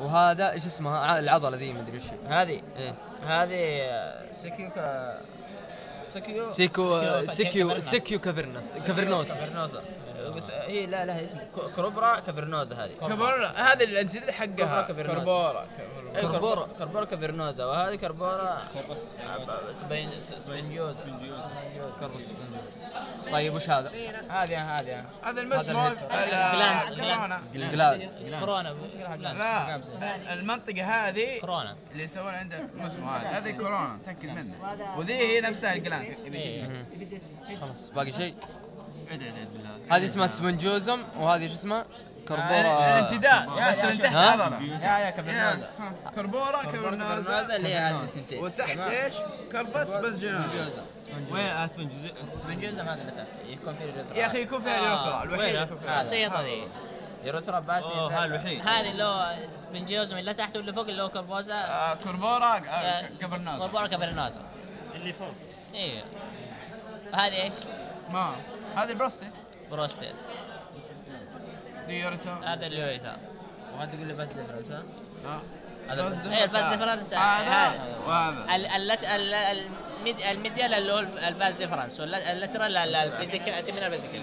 وهذا إيش اسمها العضلة ذي مدري وش هي. هذه. إيه. هذه آه، سكيو سكيو سيكو سيكيو- سيكيو كافرنوزا بس هي لا لها اسم كروبرا كافرنوزا هذه. كبر هذا الانتداد حقها. كربورا. كربورا أي كربورا. كربورا كربورا كافرنوزا وهذه كربورا كربس سبين سبنجوزا كربس. طيب وش هذا؟ هذه هذه. هذا المس هذا مال الهيد. جلانس- كورونا. لا المنطقة هذه كورونا. اللي يسوون عنده اسمه هذا هذه كورونا. تأكد منه. وذي هي نفسها الجلانس إيه. خلاص. باقي شيء؟ بالله هذه اسمها سبنجوزم وهذه شو اسمها؟ كربورا. الانتداد يا- من. تحت؟ عضلة يا يا كربونازا اللي هي هذه. الثنتين وتحت؟ إيش؟ كربس سبنجوزا وين؟ اسبن جزء سبنجوزا هذا اللي تحت. يكون فيه اليوثرا يا أخي يكون فيها اليوثرا الوحيد وينه؟ يكون فيها بسيطة ذي يوثرا بس. أوه هذا الوحيد. هذه اللي هو سبنجيوزم اللي تحت واللي فوق اللي هو كربوزا آه، كربورا آه، كبرنازا كربورا كافرنوزا اللي فوق. إيه. هذه إيش؟ ما. هذه بروستيت؟ بروستيت. ديوريتو هذا اليوريثا وهذا يقول لي بس ديفرنس ها؟ ها؟ هذا بس إيه الباس ديفرنس هذا؟ هذا. وهذا. الميديال اللي هو الباس ديفرنس واللاترال الفيزيكال سيمينال فيزيكال